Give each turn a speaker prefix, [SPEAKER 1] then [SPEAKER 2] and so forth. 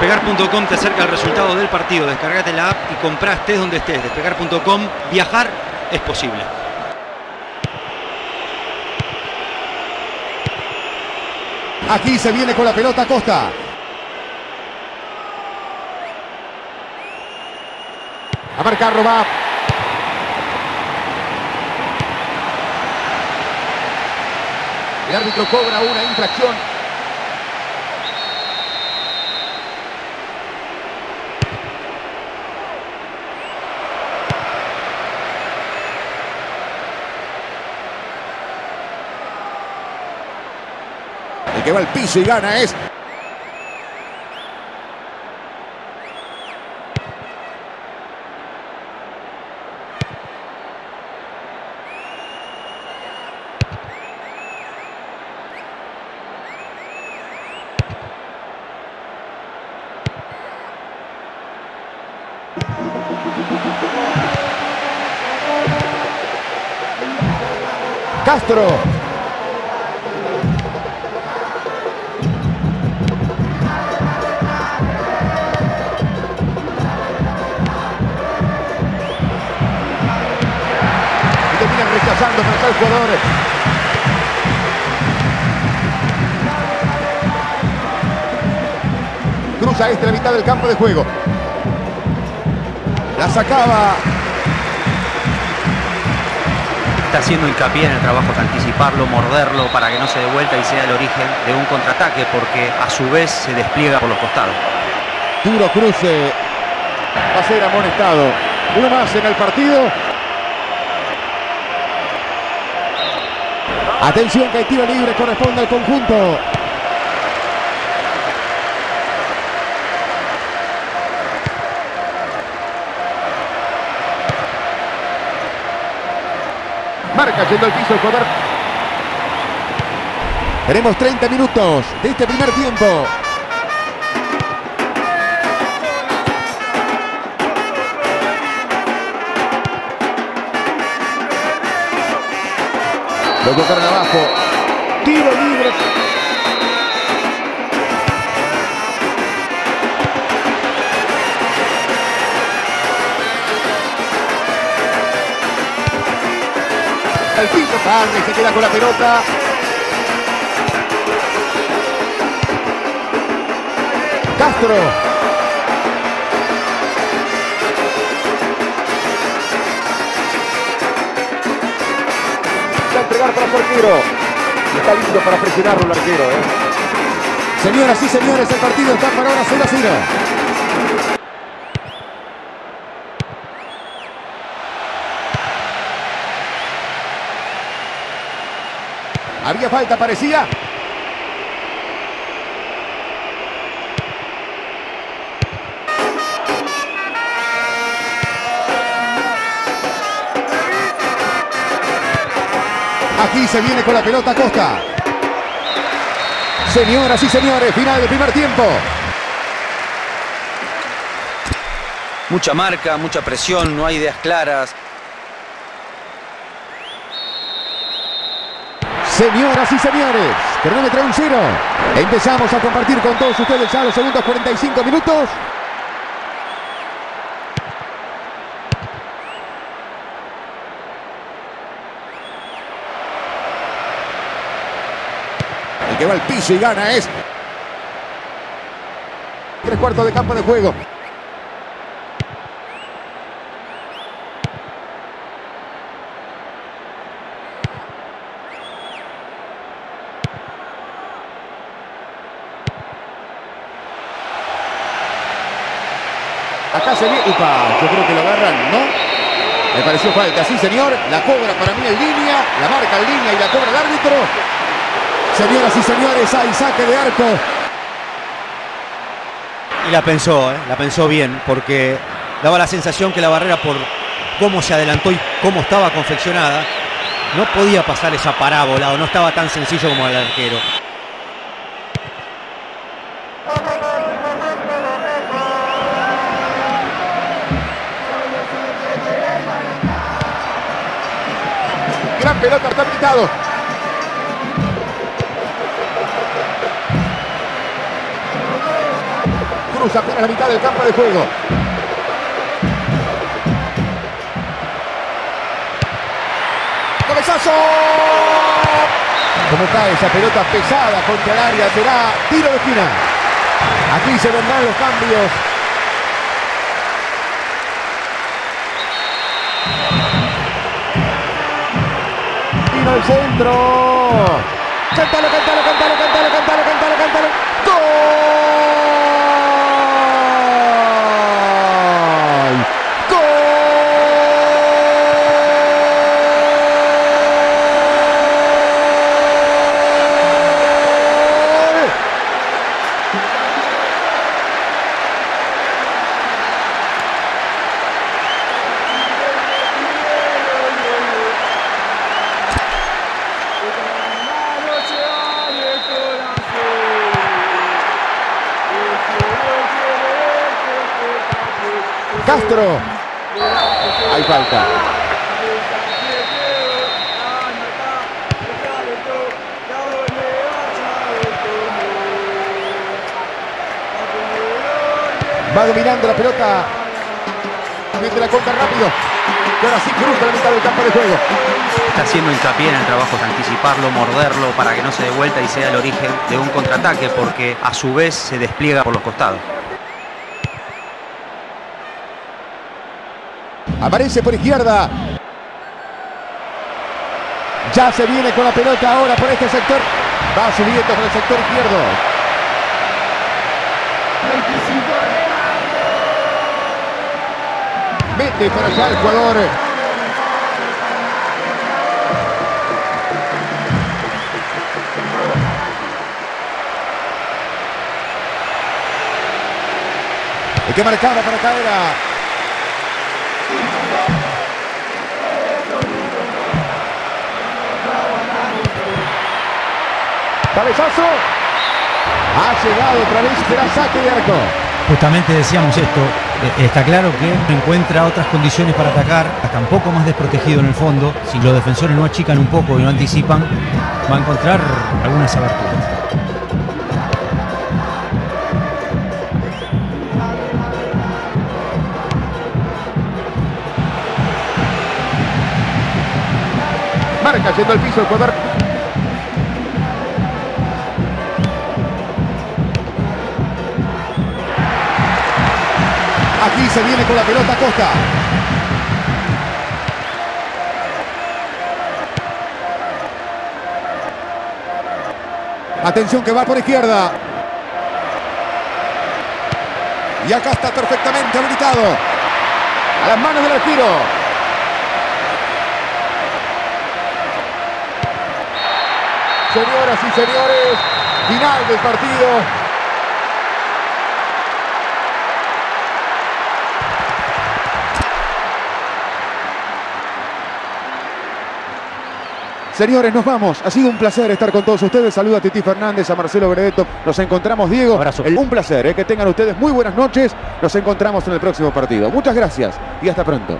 [SPEAKER 1] Despegar.com te acerca al resultado del partido. Descargate la app y comprá estés donde estés. Despegar.com, viajar es posible.
[SPEAKER 2] Aquí se viene con la pelota Costa. A marcar va. El árbitro cobra una infracción. Que va al piso y gana es Castro. Cruza este la mitad del campo de juego. La sacaba
[SPEAKER 3] está haciendo hincapié en el trabajo de anticiparlo, morderlo para que no se dé vuelta y sea el origen de un contraataque porque a su vez se despliega por los costados.
[SPEAKER 2] Duro cruce. Va a ser amonestado. Uno más en el partido. Atención que el tiro libre corresponde al conjunto. Marca yendo al piso el jugador. Tenemos 30 minutos de este primer tiempo. Lo tocaron abajo. Tiro libre. El piso tarde, se queda con la pelota. Castro. Arquero. Y está listo para presionarlo el arquero. ¿eh? Señoras y señores, el partido está para ahora 0 a 0. Había falta, parecía. Aquí se viene con la pelota Costa. Señoras y señores, final del primer tiempo.
[SPEAKER 3] Mucha marca, mucha presión, no hay ideas claras.
[SPEAKER 2] Señoras y señores, cronómetro en cero. Empezamos a compartir con todos ustedes ya los segundos 45 minutos. Que va al piso y gana es... Tres cuartos de campo de juego. Acá se viene. Upa, yo creo que lo agarran, ¿no? Me pareció falta, sí señor. La cobra para mí en línea, la marca en línea y la cobra el árbitro. Señoras y señores, hay saque de arco.
[SPEAKER 1] Y la pensó, ¿eh? la pensó bien, porque daba la sensación que la barrera por cómo se adelantó y cómo estaba confeccionada, no podía pasar esa parábola o no estaba tan sencillo como el arquero.
[SPEAKER 2] Gran pelota, está pintado. Cruza apenas la mitad del campo de juego. ¡Cabezazo! Como cae esa pelota pesada contra el área, será tiro de esquina. Aquí se vendrán los cambios. El centro. Cántalo, cántalo, cántalo, cántalo, cántalo. ¡Gol! ¡Gol! Castro. Hay falta. Va dominando la pelota. Mete la contra rápido. Y ahora sí cruza la mitad del campo de juego.
[SPEAKER 3] Está haciendo hincapié en el trabajo de anticiparlo, morderlo para que no se dé vuelta y sea el origen de un contraataque porque a su vez se despliega por los costados.
[SPEAKER 2] Aparece por izquierda. Ya se viene con la pelota ahora por este sector. Va subiendo por el sector izquierdo. Mete para allá el jugador. El que marcaba para acá era Cabezazo. Ha llegado otra vez, será saque de arco.
[SPEAKER 4] Justamente decíamos esto, eh, está claro que encuentra otras condiciones para atacar, está un poco más desprotegido en el fondo, si los defensores no achican un poco y no anticipan, va a encontrar algunas aberturas.
[SPEAKER 2] Marca yendo al piso el Aquí se viene con la pelota Costa. Atención que va por izquierda. Y acá está perfectamente habilitado. A las manos del arquero. Señoras y señores, final del partido. Señores, nos vamos. Ha sido un placer estar con todos ustedes. Saluda a Titi Fernández, a Marcelo Benedetto. Nos encontramos, Diego.
[SPEAKER 1] Abrazo.
[SPEAKER 2] Un placer. eh, Que tengan ustedes muy buenas noches. Nos encontramos en el próximo partido. Muchas gracias y hasta pronto.